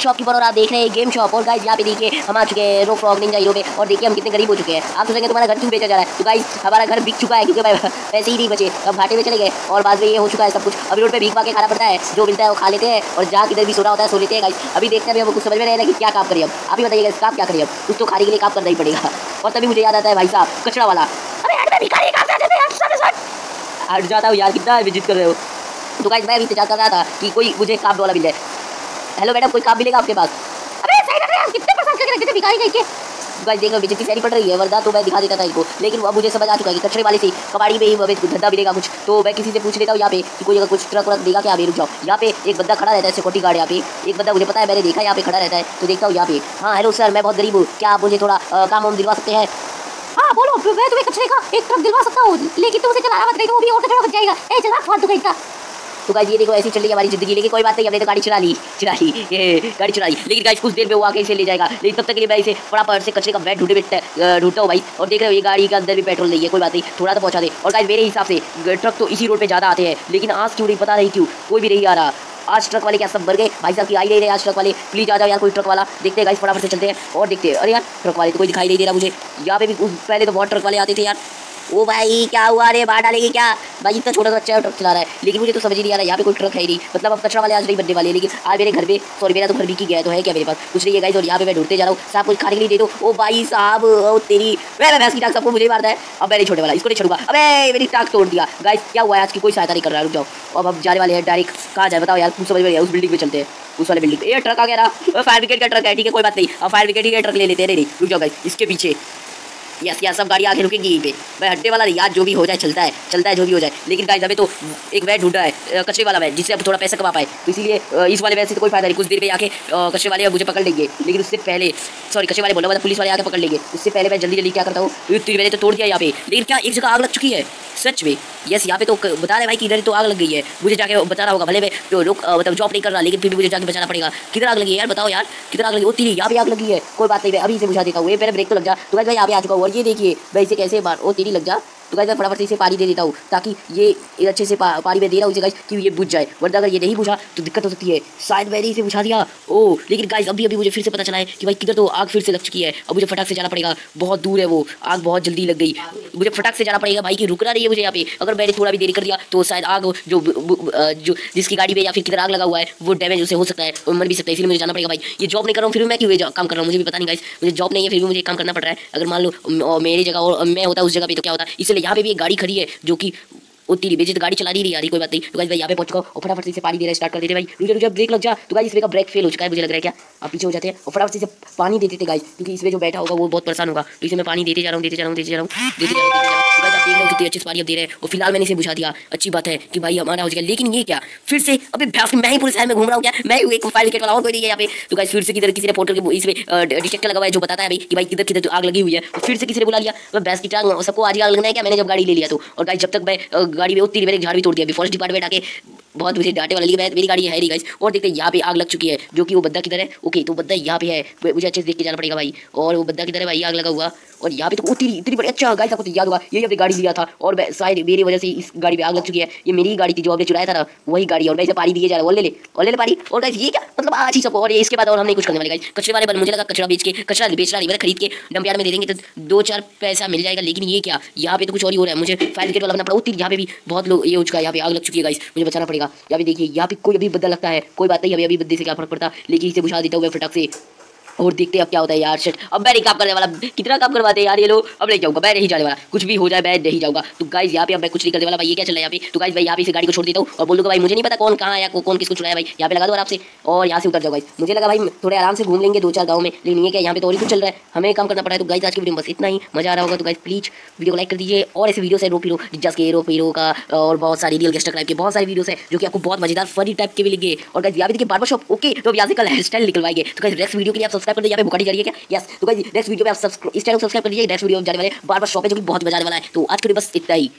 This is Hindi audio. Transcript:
शॉपकीपर और आप देख रहे हैं गेम शॉप और गाइस यहाँ पे देखिए, हम आ चुके हैं रो फ्रॉग निंजा हीरो पे और देखिए, हम कितने गरीब हो चुके हैं। आप सोचेंगे तुम्हारा घर क्यों बेचा जा रहा है? तो गाइस हमारा घर बिक चुका है क्योंकि पैसे ही नहीं बचे। अब घाटे में चले गए और बाद में ये हो चुका है सब कुछ। अभी रोड पे भीख के खाना पड़ता है। जो मिलता है वो खा लेते हैं और जहाँ किधर भी सो रहा होता है सो लेते हैं गाइस अभी देखते हैं कुछ समझ में नहीं कि क्या काम करिए आप ही बताइएगा काम क्या करिए अब। कुछ तो खाने के लिए काम करना ही पड़ेगा। और तभी मुझे याद आता है भाई साहब, कचरा वाला। हट जाता हूँ? यार, कितना विज़िट कर रहे हो तो गाइस मैं अभी इंतज़ार कर रहा था कि कोई मुझे काम वाला मिल जाए। हेलो मैडम कोई काम मिलेगा आपके पास? अबे सही कर रहे कितने पसंद करके रखते भिखारी कहीं के? गाइस देखो बेइज्जती सारी पड़ रही है वरना तो मैं दिखा देता था इनको। लेकिन अब मुझे समझ आ चुका है कि कचरे वाले से कबाड़ी में ही हमें धंधा मिलेगा कुछ तो मैं किसी से पूछ लेता हूँ यहाँ पे कि कोई अगर कुछ ट्रक व्रक देगा क्या? रुक जाओ। यहाँ पे एक बंदा खड़ा रहता है सिक्योरिटी गार्ड यहाँ पे। एक बंदा, मुझे पता है, मैंने देखा यहाँ पे खड़ा रहता है। तो देखता हूँ यहाँ पे। हाँ हेलो सर मैं बहुत गरीब हूँ। क्या आप मुझे थोड़ा काम वाम दिलवा सकते हैं? हाँ बोलो, मैं तुम्हें कचरे का एक ट्रक दिलवा सकता हूँ। लेकिन तुम उसे चलाना मत, नहीं तो वो भी और कचरा बच जाएगा। ए चला फालतू का तो गाइस ये देखो, ऐसी चल रही हमारी ज़िंदगी। लेकिन कोई बात नहीं, हमने तो गाड़ी चुरा ली चुरा ली, ये गाड़ी चुरा ली। लेकिन गाइस कुछ देर में वो आके इसे ले जाएगा। लेकिन तब तक के लिए मैं इसे फटाफट से कचरे का बैट ढूंढे ढूंढता हूँ भाई। और देख रहे हो, ये गाड़ी के अंदर भी पेट्रोल नहीं है, कोई बात नहीं, थोड़ा तो पहुँचा दे। और गाइस मेरे हिसाब से ट्रक तो इसी रोड पर ज़्यादा आते हैं। लेकिन आज क्यों नहीं, पता नहीं क्यों, कोई भी नहीं आ रहा। आज ट्रक वाले क्या सब भर गए? भाई साहब की आई नहीं रहे आज ट्रक वाले। प्लीज़ आ जाओ यार, कोई ट्रक वाला। देखते हैं गाइस फटाफट से चलते हैं। और देखते हैं, अरे यार, ट्रक वाले तो कोई दिखाई नहीं दे रहा मुझे। यहाँ पे भी पहले तो बहुत ट्रक वाले आते थे यार। ओ भाई, क्या हुआ रे? बाहर डालेगी क्या? भाई, इतना छोटा सा बच्चा ट्रक चला रहा है। लेकिन मुझे तो समझ नहीं आ रहा है यहाँ पे कोई ट्रक है नहीं। मतलब अब कचरा वाले आज नहीं बनने वाले, लेकिन आज मेरे घर पे सॉरी, मेरा तो घर भी की गया तो है क्या मेरे पास? कुछ नहीं है और यहाँ पे मैं ढूंढते जा रहा हूँ। साहब, कुछ खाने के लिए दे दो। ओ भाई साहब, ओ तेरी, मैं भैंस की टाक सबको मुझे मारता है। अब मैंने छोटे वाला, इसको नहीं छोड़ूँगा। अबे मेरी टाक तोड़ दिया। गाइस क्या हुआ है? आज की कोई सहायता नहीं कर रहा रुक जाओ। अब हम जाने वाले हैं डायरेक्ट कहाँ जाए? बताओ यार समझ में उस बिल्डिंग में चलते हैं। उस वाले बिल्डिंग ये ट्रक आ गया फायर ब्रिगेड का ट्रक है, ठीक है, कोई बात नहीं। अब फायर ब्रिगेड का ट्रक ले लेते हैं। नहीं रुक जाओ गाइस इसके पीछे। यस यस सब गाड़ी आगे रुकेगी यहीं पे। भाई, हड्डे वाला यार जो भी हो जाए, चलता है चलता है, जो भी हो जाए। लेकिन गाइस अभी तो एक वैट ढूंढा है कचरे वाला वैट जिससे अब थोड़ा पैसा कमा पाए। तो इसलिए इस वाले वैसे से तो कोई फ़ायदा नहीं। कुछ देर पे आके कचरे वाले मुझे पकड़ लेंगे। लेकिन उससे पहले सॉरी कचरे वाले बोला मतलब पुलिस वाले आके पकड़ लेंगे। उससे पहले मैं जल्दी जल्दी क्या करता हूँ मैंने तो तोड़ दिया यहाँ पे। लेकिन क्या, एक जगह आग लग चुकी है? सच में, यस, यहाँ पे तो बता रहे भाई कि इधर तो आग लग गई है। मुझे जाके बताना होगा, भले भाई तो रुक मतलब जॉब नहीं कर रहा, लेकिन फिर भी मुझे जाके बचाना पड़ेगा। किधर आग लगी है यार, बताओ यार, किधर आग लगी होती है यहाँ पे आग लगी है। कोई बात नहीं अभी से बुझा देता हूँ ये पहले ब्रेक तो लग जा। तो भाई, यहाँ पे आ चुका हूँ, और ये देखिए, भाई, इसे कैसे मार ओ तेरी लग जा। तो गाइस मैं फटाफट से इसे पानी दे देता हूँ ताकि ये अच्छे से पा, पानी में दे रहा हूँ इसे गाइस कि ये बुझ जाए। वरना अगर ये नहीं बुझा तो दिक्कत हो सकती है। शायद मैंने इसे बुझा दिया। ओ लेकिन गाइस अभी अभी मुझे फिर से पता चला है कि भाई किधर तो आग फिर से लग चुकी है। अब मुझे फटाक से जाना पड़ेगा। बहुत दूर है वो। आग बहुत जल्दी लग गई। मुझे फटाक से जाना पड़ेगा भाई की रुकना नहीं है मुझे यहाँ पे। अगर मैंने थोड़ा भी देरी कर दिया तो शायद आग जो जो जिसकी गाड़ी में या फिर किधर आग लगा हुआ है वो डैमेज उसे हो सकता है। और मर भी सकता है इसलिए मुझे जाना पड़ेगा भाई। ये जॉब नहीं कर रहा हूँ फिर मैं क्यों काम कर रहा हूँ? मुझे भी पता नहीं गाइस मुझे जॉब नहीं है फिर भी मुझे काम करना पड़ रहा है। अगर मान लो मेरी जगह और मैं होता उस जगह पर तो क्या होता? इसलिए यहाँ पे भी एक गाड़ी खड़ी है जो कि उतनी तेरी बेजी तो गाड़ी चला नहीं रही यार कोई बात नहीं। तो गाइस भाई यहाँ पे पहुँच और फटाफट से पानी दे रहा है स्टार्ट कर देते भाई। रुक रुक ब्रेक लग जा। तो गाइस इसमें का ब्रेक फेल हो चुका है, मुझे लग रहा है क्या? आप पीछे हो जाते हैं, और फटाफट से पानी देते थे गाइस, क्योंकि इसमें जो बैठा होगा वो बहुत परेशान होगा। तो इसमें पानी देते जा रहा हूँ, देते जा रहा हूँ, देते जा रहा हूँ, देते जा रहा हूँ। तो आप देख रहे हो कितनी अच्छी अब दे रहे हैं। और फ़िलहाल मैंने इसे बुझा दिया। अच्छी बात है कि भाई हमारा हो जाएगा। लेकिन ये क्या? फिर से अभी मैं ही पूरे शहर में घूम रहा हूँ क्या? मैं एक फायर विकेट वाला और कोई यहाँ पे। तो गाइस फिर से किधर किसी रिपोर्टर के इसमें डिटेक्टर लगा हुआ है जो बताता है भाई कि भाई किधर किधर आग लगी हुई है। फिर से किसी ने बुला लिया मैं भैंस की टांग सबको आज आग लगना है क्या? मैंने जब गाड़ी ले लिया तो। और गाइस जब तक मैं गाड़ी में उतनी मेरे झाड़ भी तोड़ दिया। फॉरेस्ट डिपार्टमेंट आके बहुत मुझे डांटे वाला लेकिन मेरी गाड़ी है गाइस और देखते हैं, यहाँ पे आग लग चुकी है, जो कि वो बद्दा किधर है? ओके तो बद्दा यहाँ पे है। मुझे अच्छे से देख के जाना पड़ेगा भाई। और वो बद्दा किधर है भाई? आग लगा हुआ। और यहाँ पे तो उतनी इतनी बड़ी अच्छा गाइस आपको तो याद होगा यही अपनी गाड़ी लिया था। और शायद मेरी वजह से इस गाड़ी पे आग लग चुकी है। ये मेरी गाड़ी थी जो आपने चुराया था ना, वही गाड़ी। और मैं इसे पानी दिए जा रहा और ले ले, और पानी। और गाइस ये क्या? मतलब आज ही सब और इसके बाद और हमने कुछ करने वाले गाइस कचरे वाले मुझे लगा कचरा बेच के कचरा बेच रहा खरीद के डंपियार में दे देंगे तो दो चार पैसा मिल जाएगा। लेकिन ये क्या? यहाँ पे तो कुछ और ही हो रहा है। मुझे फायर ब्रिगेड वाला बनना पड़ा। उतनी यहाँ पे भी बहुत लोग ये हो चुका है। यहाँ पे आग लग चुकी है गाइस मुझे बचाना पड़ेगा। यहाँ भी देखिए, यहाँ पे कोई अभी बदल लगता है, कोई बात नहीं अभी अभी बद्दे से क्या फ़र्क पड़ता लेकिन इसे बुझा देता हुआ फटक से। और देखते हैं अब क्या होता है यार शट अब मैं काम करने वाला, कितना काम करवाते हैं यार ये लोग। अब नहीं जाऊँगा मैं नहीं जाने वाला। कुछ भी हो जाए, मैं नहीं जाऊँगा। तो गाइज़ यहाँ पे अब मैं कुछ नहीं करने वाला, भाई, ये क्या चल रहा है यहाँ पे? तो गाइज़ भाई यहाँ पे गाड़ी को छोड़ देता हूँ। और बोलूँगा, भाई, मुझे नहीं पता कौन कहाँ आया कौन किसको छुड़ाया भाई। यहाँ पे लगा दो आराम से। और यहाँ से उतर जाओ भाई मुझे लगा, भाई, थोड़े आराम से घूम लेंगे दो चार गाँव में। लेकिन ये क्या, यहाँ पे तो और कुछ चल रहा है। हमें काम करना पड़ा है तो गाइज़ आज की वीडियो बस इतना ही। मज़ा आ रहा होगा तो गाइज़ प्लीज़ वीडियो को लाइक कर दीजिए। और ऐसे वीडियो है रो पीरो जस के रो पीरो का, और बहुत सारी रियल गेस्ट टाइप के बहुत सारी वीडियोस है, जो कि आपको बहुत मज़ेदार फनी टाइप के लिखे और गाइज़ यहाँ पे देखिए बार शॉप ओके तो यहाँ से कल हेयर स्टाइल निकलवाएँगे। तो गाइज़ नेक्स्ट वीडियो के लिए आप सब्सक्राइब कर दीजिए यहाँ पे बुखारी करिए क्या? यस तो गाइस नेक्स्ट वीडियो पे आप सब्सक्राइब इस चैनल को सब्सक्राइब कर लीजिए। नेक्स्ट वीडियो जाने वाले बार बार शॉप है जो कि बहुत मज़ा आने वाला है। तो आज के लिए बस इतना ही।